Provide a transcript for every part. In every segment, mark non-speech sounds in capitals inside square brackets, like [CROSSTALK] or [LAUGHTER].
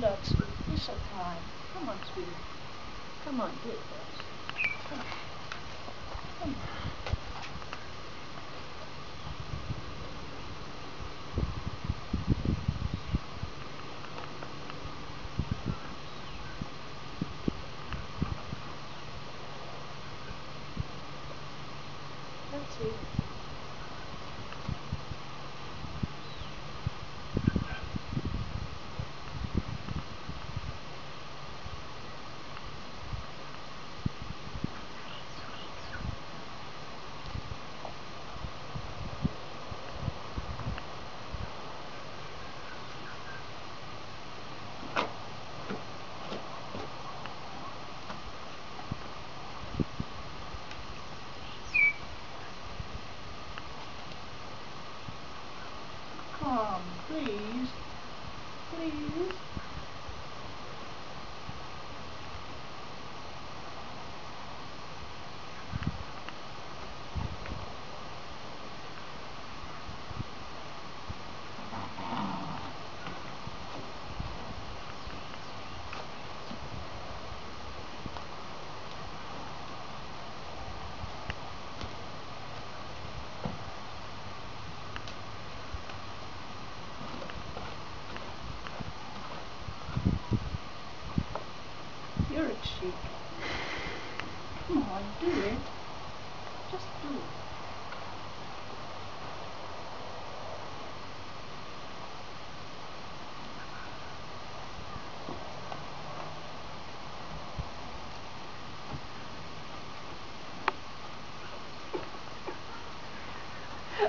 stand up, sweet. so Come on, sweetie. Come on, do it us. Come on. Come on. Please. Please.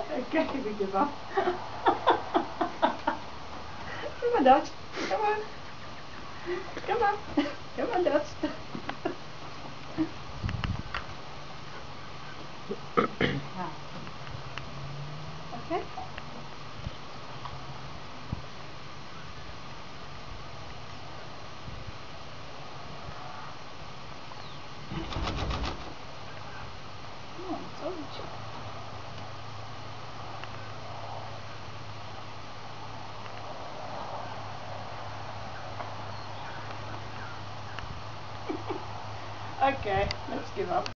[LAUGHS] Kijk een beetje van. Kom [LAUGHS] maar, Dutch. Kom maar. Kom maar. Kom maar, Dutch. [COUGHS] Oké. Okay. Okay, let's give up.